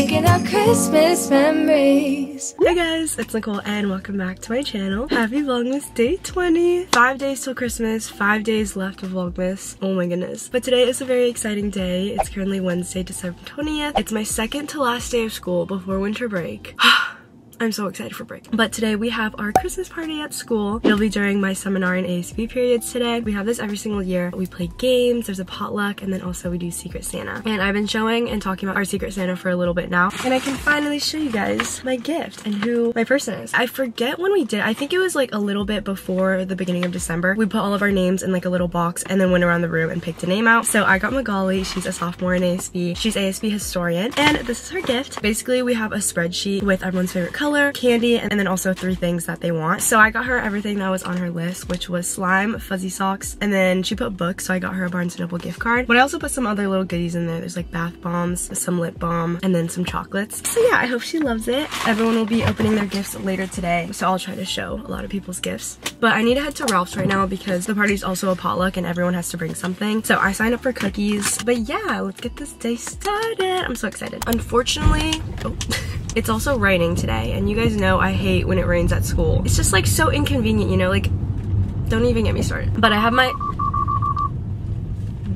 making our Christmas memories. Hey guys, it's Nicole and welcome back to my channel. Happy Vlogmas Day 20. Five days till Christmas, five days left of Vlogmas. Oh my goodness. But today is a very exciting day. It's currently Wednesday, December 20th. It's my second to last day of school before winter break. I'm so excited for break. But today we have our Christmas party at school. It'll be during my seminar and ASB periods today. We have this every single year. We play games, there's a potluck, and then also we do Secret Santa. And I've been showing and talking about our Secret Santa for a little bit now. And I can finally show you guys my gift and who my person is. I forget when we did. I think it was like a little bit before the beginning of December. We put all of our names in like a little box and then went around the room and picked a name out. So I got Magali. She's a sophomore in ASB. She's ASB historian. And this is her gift. Basically, we have a spreadsheet with everyone's favorite color, candy, and then also three things that they want. So I got her everything that was on her list, which was slime, fuzzy socks, and then she put books, so I got her a Barnes & Noble gift card. But I also put some other little goodies in there. There's like bath bombs, some lip balm, and then some chocolates. So yeah, I hope she loves it. Everyone will be opening their gifts later today, so I'll try to show a lot of people's gifts. But I need to head to Ralph's right now because the party's also a potluck and everyone has to bring something. So I signed up for cookies. But yeah, let's get this day started. I'm so excited. Unfortunately, oh. It's also raining today, and you guys know I hate when it rains at school. It's just like so inconvenient, you know, like, don't even get me started. But I have my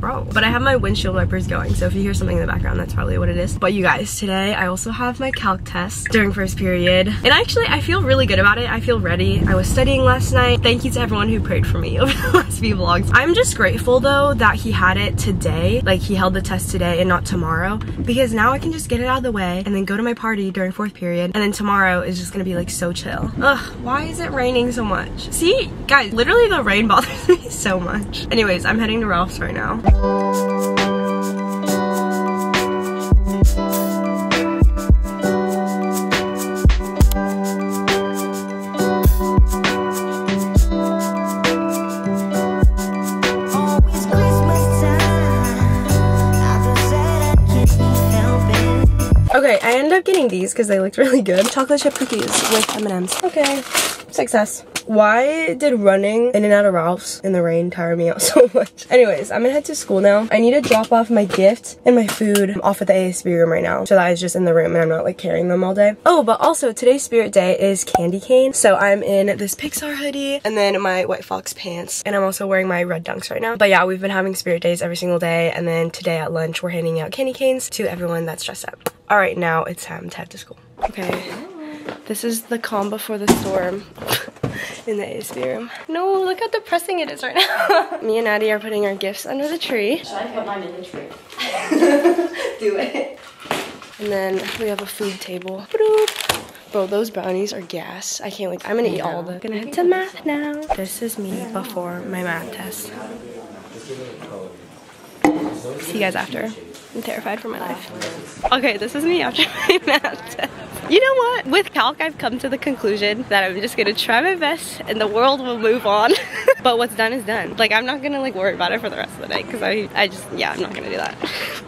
But I have my windshield wipers going, so if you hear something in the background, that's probably what it is. But you guys, today I also have my calc test during first period. And actually, I feel really good about it. I feel ready. I was studying last night. Thank you to everyone who prayed for me over the last few vlogs. I'm just grateful though that he had it today. Like he held the test today and not tomorrow. Because now I can just get it out of the way and then go to my party during fourth period. And then tomorrow is just gonna be like so chill. Ugh, why is it raining so much? See, guys, literally the rain bothers me so much. Anyways, I'm heading to Ralph's right now. Always Christmas time. I just said I can't help it. Okay, I ended up getting these because they looked really good. Chocolate chip cookies with M&Ms. Okay, success. Why did running in and out of Ralph's in the rain tire me out so much? Anyways, I'm gonna head to school now. I need to drop off my gift and my food off at the ASB room right now so that is just in the room and I'm not like carrying them all day. Oh, but also today's spirit day is candy cane. So I'm in this Pixar hoodie and then my white fox pants and I'm also wearing my red dunks right now. But yeah, we've been having spirit days every single day and then today at lunch we're handing out candy canes to everyone that's dressed up. All right, now it's time to head to school. Okay, this is the calm before the storm in the ASB room. No, look how depressing it is right now. Me and Addie are putting our gifts under the tree. Should I put mine in the tree? Do it. And then we have a food table. Bro, those brownies are gas. I can't wait. I'm gonna eat all of them. Gonna head to math now. This is me before my math test. See you guys after. I'm terrified for my life. Okay, this is me after my math test. You know what? With calc, I've come to the conclusion that I'm just gonna try my best and the world will move on. but what's done is done. Like, I'm not gonna like worry about it for the rest of the day because I, I just, yeah, I'm not gonna do that.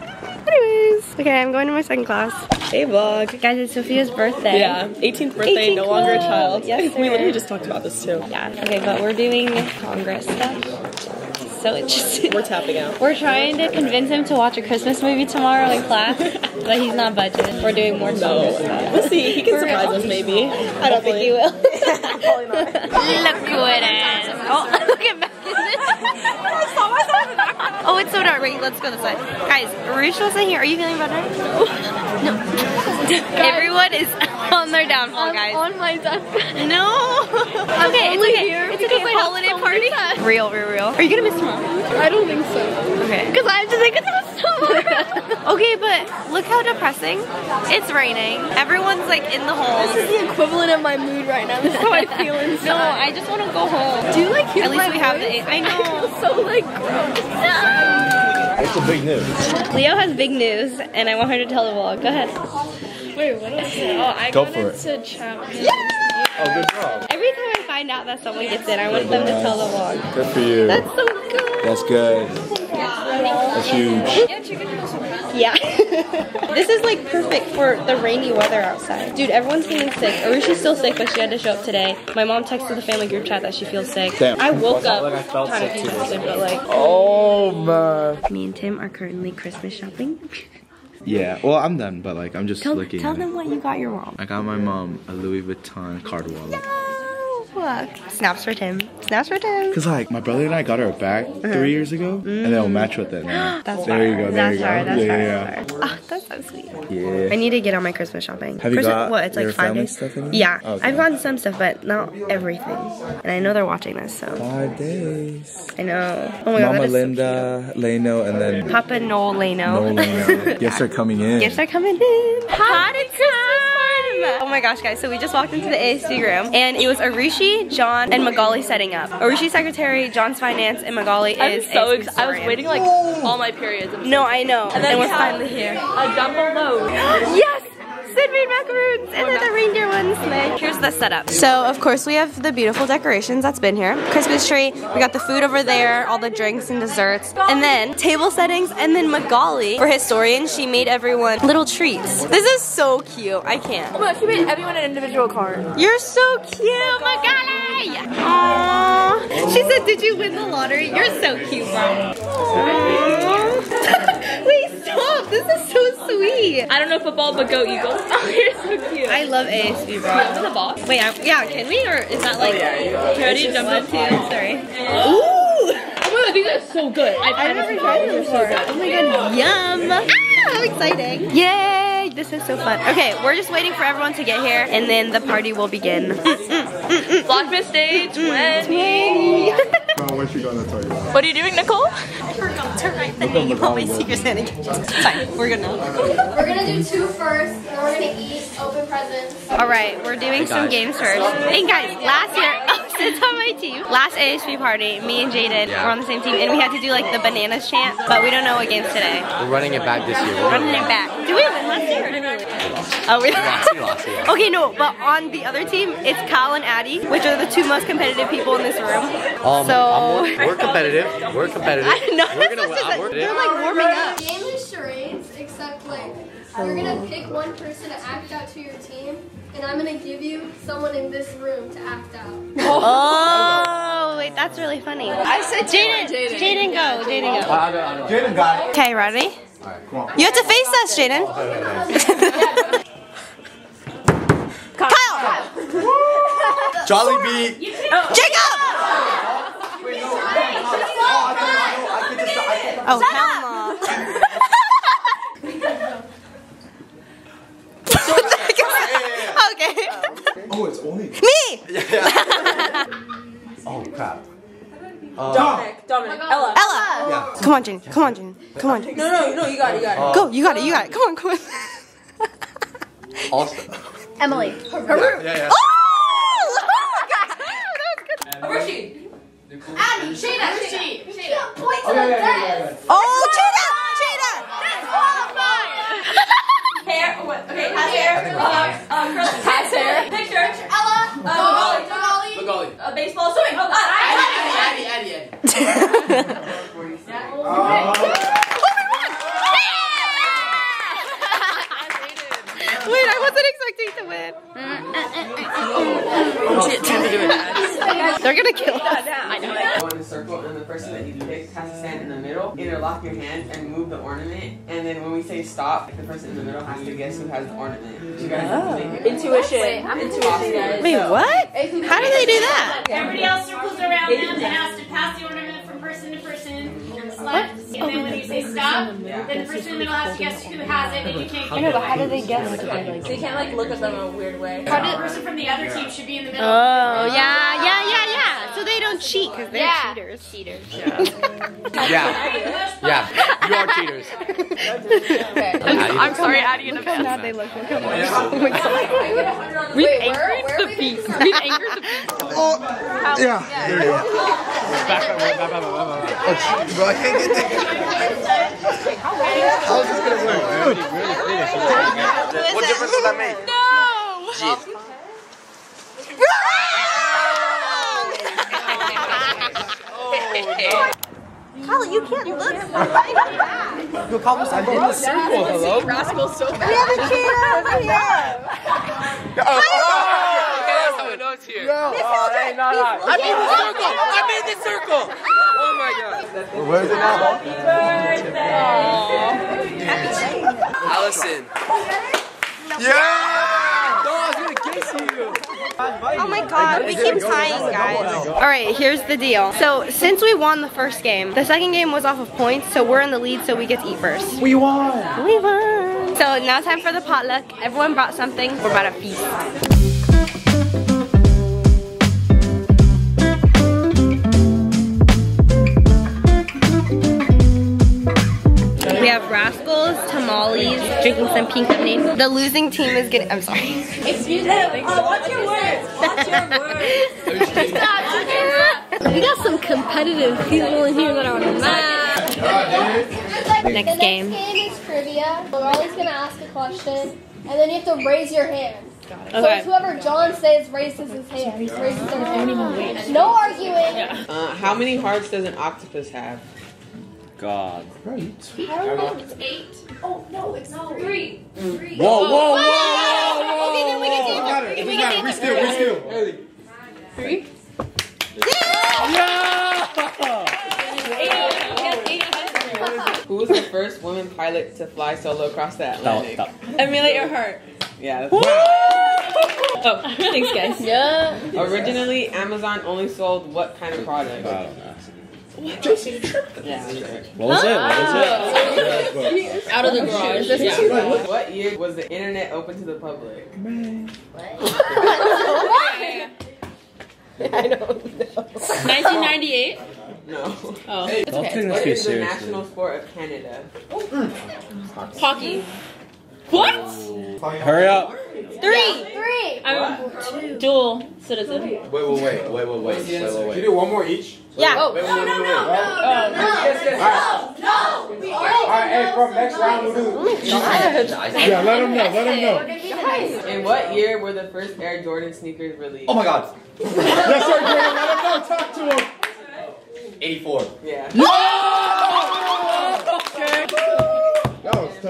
Anyways, okay, I'm going to my second class. Hey vlog. Guys, it's Sophia's birthday. Yeah, 18th birthday, 18th no longer a child. Yes, we literally just talked about this too. Yeah, okay, but we're doing Congress stuff. So interesting. We're tapping out. We're trying to convince him to watch a Christmas movie tomorrow in class, but he's not budgeting. We're doing more No, Congress stuff. we'll see. He can surprise us maybe. I don't think he will. Probably not. Look who it is. Oh, look at Matt. Oh, it's so dark. Wait, let's go this way. Guys, Roosh wasn't here. Are you feeling better? No. Everyone is on their downfall, guys. on my desk. No. okay, it's only okay. here It's okay. Have Holiday party. Real, real, real. Are you gonna miss tomorrow? I don't think so. Okay. Because I have to take it to the store. Okay, but look how depressing. It's raining. Everyone's like in the hole. this is the equivalent of my mood right now. This is how I feel inside. No, I just want to go home. Do you like hear At least my we have voice? the. I know. so like gross. What's the big news? Leo has big news, and I want her to tell the vlog. Go ahead. Wait, what was it? Oh, I Go got for it. into Chapman. Oh, good job. Every time I find out that someone gets in, I want them to tell the vlog. Good for you. That's so good. That's good. That's huge. Yeah. this is like perfect for the rainy weather outside. Dude, everyone's getting sick. Arushi's still sick, but she had to show up today. My mom texted the family group chat that she feels sick. Damn. I woke up Like I felt kind of sick too. congested, but like. Oh man. Me and Tim are currently Christmas shopping. Yeah. Well, I'm done, but like I'm just Tell, looking. tell them what you got your mom. I got my mom a Louis Vuitton card wallet. Look. Snaps for Tim. Snaps for Tim. Cause like my brother and I got her a bag three years ago, and then it'll match with it now. Mm. That's there you go. There That's you go. That's yeah, yeah, That's. Ah, that's so sweet. yeah. I need to get on my Christmas shopping. Have you Christmas, got what? It's like five days. Yeah, Okay. I've gotten some stuff, but not everything. And I know they're watching this, so Five days. I know. Oh my god, Mama that is so Linda, Laeno, and then. Papa Noel Laeno. no Laeno. Gifts are coming in. Gifts are coming in. Party time! Oh my gosh, guys! So we just walked into the ASB room, and it was Arushi, John, and Magali setting up. Arushi secretary, John's finance, and Magali I'm is. so excited. I was waiting like all my periods. No, I know. And, then we're we have- finally here. A jumbo load. Yes! Sid made macaroons and then the reindeer ones. Like, here's the setup. So, of course, we have the beautiful decorations that's been here. Christmas tree, we got the food over there, all the drinks and desserts, and then table settings, and then Magali, for historian, she made everyone little treats. This is so cute. I can't. Oh my gosh, she made everyone an individual card. You're so cute, Magali! Aww. She said, did you win the lottery? You're so cute, bro. Aww. So. I don't know football, but go Eagles. Oh, you're so cute. I love ASB, bro. I'm the boss. Wait, I, yeah, can we? Or is that like. Cody jump in too. Sorry. Ooh! Oh my god, these are so good. I've, I've never tried them before. Oh my god, yum! Ah, how exciting! Yay! This is so fun. Okay, we're just waiting for everyone to get here, and then the party will begin. Vlogmas Day 20. what you gonna tell you? What are you doing, Nicole? We're going to write the name on my secret Santa gift. Fine, we're gonna. We're gonna do two first, then we're gonna eat, open presents. All right, we're doing some games first. Hey guys, last year, oh, Sid's on my team. Last ASB party, me and Jaden were on the same team, and we had to do like the bananas chant, but we don't know what games today. We're running it back this year. We're Running it back. Do we win last year? Or did we win? Oh, we lost, we lost, yeah. Okay, no, but on the other team, it's Kyle and Addie, which are the two most competitive people in this room. Um, so I'm- we're competitive. We're competitive. I know. We're gonna. this I'm a- working they're like warming up. Game is charades, except like you're gonna pick one person to act out to your team, and I'm gonna give you someone in this room to act out. Oh, wait, that's really funny. I said Jaden. Jaden, go. Jaden, go. Jaden got it. Okay, ready? Come on. You have to face us, Jaden. Oh, Kyle. Jolly beat. Jacob. Oh, hell oh, no. okay. Oh, it's only. Me. Oh crap. Dominic, uh, Dominic, Ella. Oh Ella. Come on, Jen. Come on, Jen. Come on. No, no, no, you got it, you got it. Go. You got it. You got it. Come on. Come on. Also. Emily. Yeah, yeah. Oh! That was good. Um, Rishi. Abby, Shayna, Shayna. Shayna. Point to the desk. Oh, Cheetah! Cheetah! Hair, what? Okay, has hair. Uh, uh, curly. Has hair. Picture. Ella. Uh, Magali. Magali. Uh, baseball, swimming. Oh, uh, Wait, I wasn't expecting to win. They're gonna kill us. I know. I Go in a circle, and the person that you pick has to stand in the middle. Interlock your hands and move the ornament. And then when we say stop, the person in the middle has to guess who has the ornament. You guys have to think. Intuition. Intuition, guys. Wait, what? How do they do that? Everybody else circles around them and has to pass the ornament from person to person on the left. And then when you say stop, then the person in the middle has to guess who has it, and you can't I know, but how do they guess? So you can't like look at them in a weird way. The person from the other team should be in the middle. Oh, yeah, yeah, yeah, yeah. So they don't cheat because they're Yeah. cheaters. Cheaters. Yeah. Yeah. You are cheaters. I'm sorry, Addie in Look how mad they look. Look how mad. Oh. We've anchored the beast. We've anchored the beast. Yeah. There you go. Bro, I can't get there. How is this gonna work? What difference does that make? No! Jeez. Kyle, you can't look. Yo, Carlos, I'm in the circle. Hello. Rascal so bad. We have a cheater over here. Oh, oh, Okay, that's how it. Oh, hey, no, no. I'm in the circle. I'm in the circle. Oh my god. Where is it now? I Allison. Yeah! No, I was gonna kiss you. Oh my god, we keep tying, guys. Alright, here's the deal. So, since we won the first game, the second game was off of points, so we're in the lead, so we get to eat first. We won. We won! So, now time for the potluck. Everyone brought something. We're about to feast. Have rascals, tamales, drinking some pink lemonade. The losing team is getting. I'm sorry. Excuse me. Oh, what's your words? What's your words? We got some competitive people in here that are mad. Next game. Next game is trivia. We're always gonna ask a question, and then you have to raise your hand. So Okay. it's whoever John says raises his hand. Raises their hand. No arguing. Uh, how many hearts does an octopus have? God. I don't know eight. Oh no, it's three. Three. Whoa, whoa, whoa, whoa, whoa, Okay, then we can We got it. We got it. We still, we still. Who was the first woman pilot to fly solo across the Atlantic? Amelia Earhart. Yeah. Oh, thanks, guys. Yeah. Originally, Amazon only sold what kind of product? I don't know. Yeah. What was it? What was it? Ah. Out of the garage. Yeah. What year was the internet open to the public? What? I don't know. 1998. No. Oh. Don't take this What too is the national sport of Canada? Hockey. What? Hurry up. Three. Three. I'm dual citizen. Wait, wait, wait, wait, wait, wait, wait, Can wait, you do one more each? Yeah. Oh, Wait, wait, wait, wait, wait. Oh, yes, yes, yes. No. We All right, hey, from next round we'll do. Yeah, let him know, let him know. In what year were the first Air Jordan sneakers released? Oh my god. Yes, sir, Jordan, let him know. Talk to him. 84. Yeah. That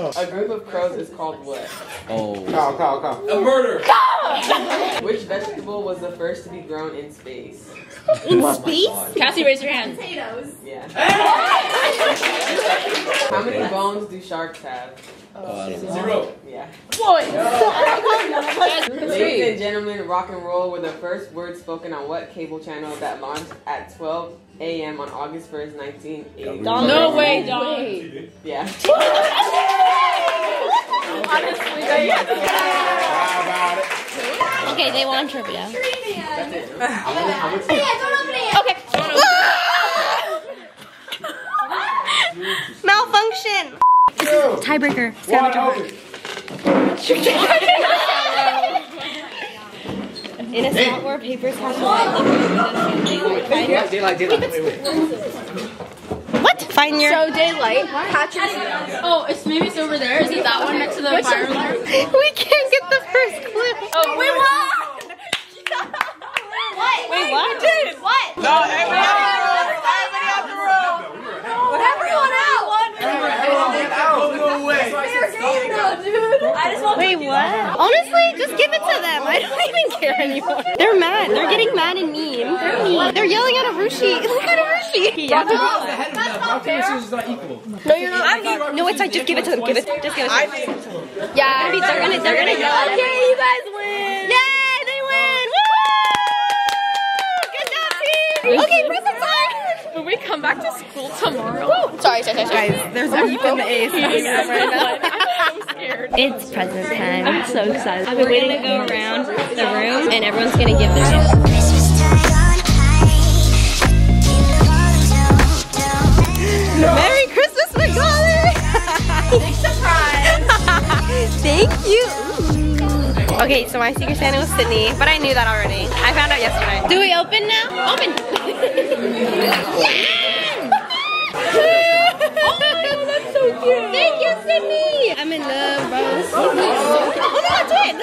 was. A group of crows is called what? Oh. Kyle, Kyle, Kyle. A murder. Which vegetable was the first to be grown in space? In space? Cassie, raise your hand. Potatoes. Yeah. How many bones do sharks have? Zero. Yeah. Boy. Ladies and gentlemen, rock and roll were the first words spoken on what cable channel that launched at 12 a.m. on August 1st, 1980? No way, dog. Yeah. Okay, they want trivia. Yeah, don't open it. Okay. Malfunction. Tiebreaker. In a spot where papers have to lie. Yeah, daylight, daylight. Wait, wait. What? Find your. So daylight. Patrick's. Oh, it's maybe it's over there. Is it that one next to the fire alarm? we can't get the first clip. Oh, we won. What? Wait, what? What? No, everybody out the room! Everyone out. No way. Fair game dude. I just want Wait, what? Honestly, just give it to them. I don't even care anymore. They're mad. They're getting mad and mean. They're mean. They're yelling at Arushi. Look at Arushi. Yeah. My finish is not equal. No, you're not. No, it's like just give it to them. Give it. Just give it to them. Yeah. They're gonna. They're gonna yell. at Okay, you guys win. Yay! They win. Woo! Good job, team. Okay, present time. When we come back to school tomorrow. Woo! Sorry, sorry, sorry. Guys, there's a beef in the ace right now. I'm so scared. It's present time. I'm so excited. I've been waiting to go around the room, and everyone's gonna give their gift. Christmas tide on high. In the halls of Merry Christmas, Magali! Big surprise! Thank you. Okay, so my secret Santa was Sydney, but I knew that already. I found out yesterday. Do we open now? Open! oh I'm in love, bro. Oh no, I did!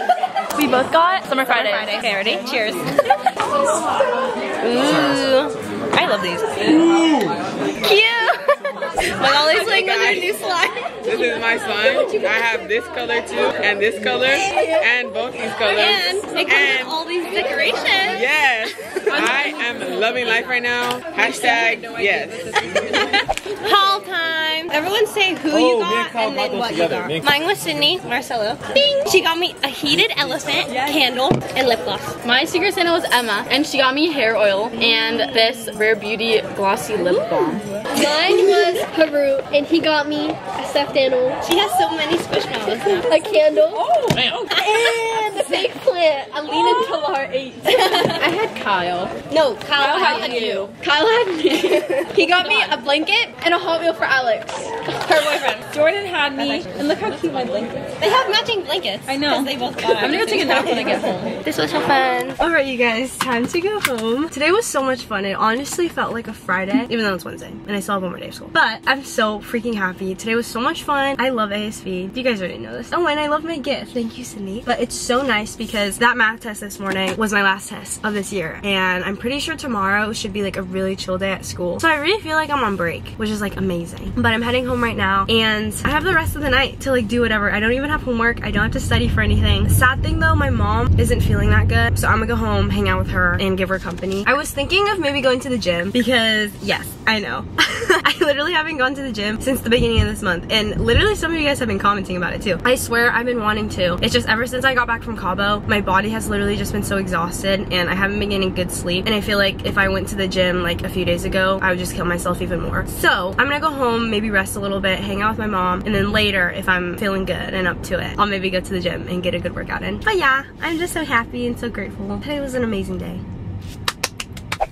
We both got Summer Friday. Okay, ready? Cheers. Ooh. I love these. Ooh. Cute! Magali's like with her new slime. This is my slime. I have this color too, and this color, and both these colors. And it comes with all these decorations. Yes, I am loving life right now? Hashtag yes. Haul time. Everyone say who Oh, you me and got and then what together. you got. Me Mine was Sydney Marcelo. Ding. She got me a heated elephant candle and lip gloss. My Secret Santa was Emma, and she got me hair oil and this Rare Beauty glossy lip balm. Mine was Haru, and he got me a stuffed animal, She has so many squishmallows now. a candle, oh, and a fake plant. Alina oh. Talar ate. I had Kyle. No, Kyle, Kyle had had you. you. Kyle had me. he got me a blanket and a Hot Wheel for Alex. Her boyfriend. Jordan had me, and look how cute my blanket is. They have matching blankets. I know. They both got. I'm gonna go take a nap when I get home. This was so fun. Alright, you guys, time to go home. Today was so much fun. It honestly felt like a Friday, even though it's Wednesday, and I still have one more day of school. But I'm so freaking happy. Today was so much fun. I love ASB. You guys already know this. Oh, and I love my gift. Thank you, Sydney. But it's so nice because that math test this morning was my last test of this year, and I'm pretty sure tomorrow should be like a really chill day at school. So I really feel like I'm on break, which is like amazing. But I'm heading home right now, and I have the rest of the night to like do whatever. I don't even have homework. I don't have to study for anything. Sad thing though, my mom isn't feeling that good, so I'm gonna go home, hang out with her, and give her company. I was thinking of maybe going to the gym because yes, I know. I literally haven't gone to the gym since the beginning of this month, and literally some of you guys have been commenting about it too. I swear I've been wanting to. It's just ever since I got back from Cabo, my body has literally just been so exhausted, and I haven't been getting good sleep. And I feel like if I went to the gym like a few days ago, I would just kill myself even more. So I'm gonna go home, maybe rest a little bit, hang out with my mom, and then later, if I'm feeling good and up to it, I'll maybe go to the gym and get a good workout in. But yeah, I'm just so happy and so grateful. Today was an amazing day.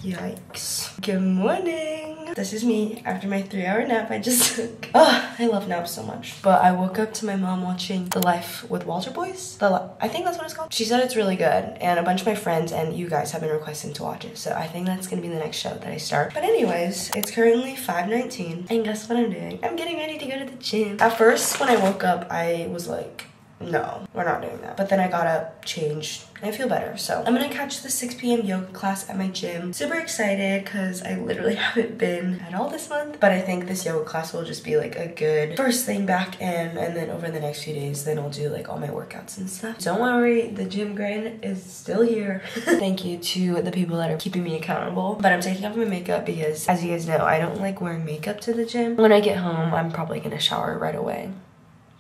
Yikes. Good morning. This is me after my three hour nap I just took. Oh, ah, I love naps so much. But I woke up to my mom watching The Life with Walter Boys. The I think that's what it's called. She said it's really good and a bunch of my friends and you guys have been requesting to watch it. So I think that's gonna be the next show that I start. But anyways, it's currently 5.19 and guess what I'm doing? I'm getting ready to go to the gym. At first, when I woke up, I was like, no, we're not doing that. But then I got up, changed, I feel better. So I'm gonna catch the 6 p.m. yoga class at my gym. Super excited because I literally haven't been at all this month. But I think this yoga class will just be like a good first thing back in. And then over the next few days, then I'll do like all my workouts and stuff. Don't worry, the gym grind is still here. Thank you to the people that are keeping me accountable. But I'm taking off my makeup because as you guys know, I don't like wearing makeup to the gym. When I get home, I'm probably gonna shower right away.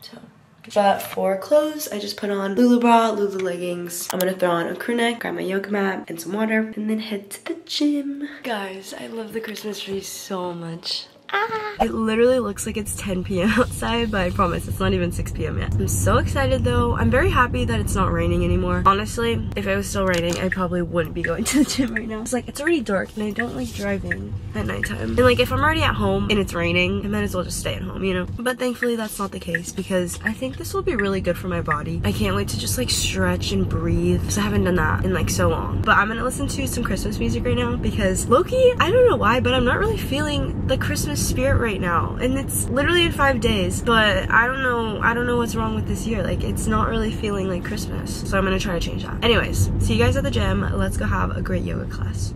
So but for clothes, I just put on Lulu bra, Lulu leggings. I'm gonna throw on a crew neck, grab my yoga mat and some water, and then head to the gym. Guys, I love the Christmas tree so much. Ah. It literally looks like it's 10 p.m. outside, but I promise it's not even 6 p.m. yet. I'm so excited though. I'm very happy that it's not raining anymore. Honestly, if it was still raining, I probably wouldn't be going to the gym right now. It's like, it's already dark and I don't like driving at nighttime. And like, if I'm already at home and it's raining, I might as well just stay at home, you know? But thankfully that's not the case because I think this will be really good for my body. I can't wait to just like stretch and breathe because I haven't done that in like so long. But I'm gonna listen to some Christmas music right now because lowkey, I don't know why, but I'm not really feeling the Christmas spirit right now. And it's literally in five days, but I don't know, I don't know what's wrong with this year. Like it's not really feeling like Christmas. So I'm gonna try to change that. Anyways, see you guys at the gym. Let's go have a great yoga class.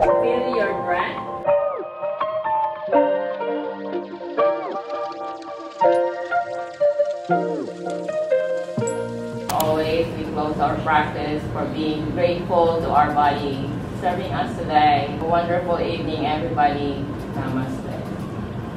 Always we close our practice for being grateful to our body serving us today. A wonderful evening, everybody.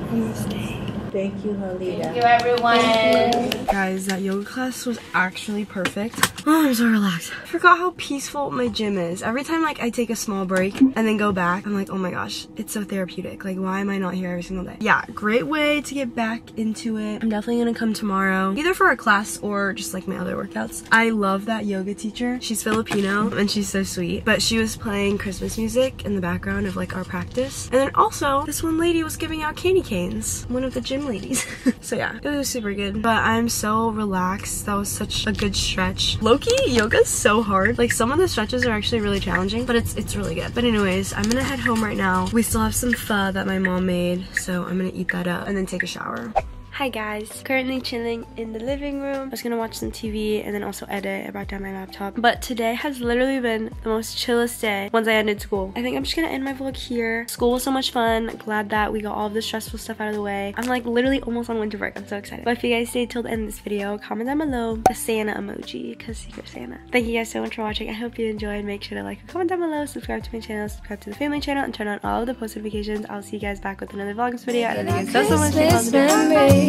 Namaste. Thank you, Lolita. Thank you, everyone. Guys, that yoga class was actually perfect. Oh, I'm so relaxed. I forgot how peaceful my gym is. Every time like I take a small break and then go back, I'm like, oh my gosh, it's so therapeutic. Like, why am I not here every single day? Yeah, great way to get back into it. I'm definitely gonna come tomorrow, either for a class or just like my other workouts. I love that yoga teacher. She's Filipino and she's so sweet. But she was playing Christmas music in the background of like our practice. And then also, this one lady was giving out candy canes. One of the gym ladies. so yeah, it was super good. But I'm so relaxed. That was such a good stretch. Loki, is so hard. Like some of the stretches are actually really challenging, but it's it's really good. But anyways, I'm gonna head home right now. We still have some pho that my mom made, so I'm gonna eat that up and then take a shower. Hi guys, currently chilling in the living room. I was gonna watch some TV and then also edit. I brought down my laptop. But today has literally been the most chillest day once I ended school. I think I'm just gonna end my vlog here. School was so much fun. Glad that we got all of the stressful stuff out of the way. I'm like literally almost on winter break. I'm so excited. But if you guys stayed till the end of this video, comment down below the Santa emoji because Secret Santa. Thank you guys so much for watching. I hope you enjoyed. Make sure to like and comment down below, subscribe to my channel, subscribe to the family channel, and turn on all of the post notifications. I'll see you guys back with another vlogmas video. I love you guys so so much.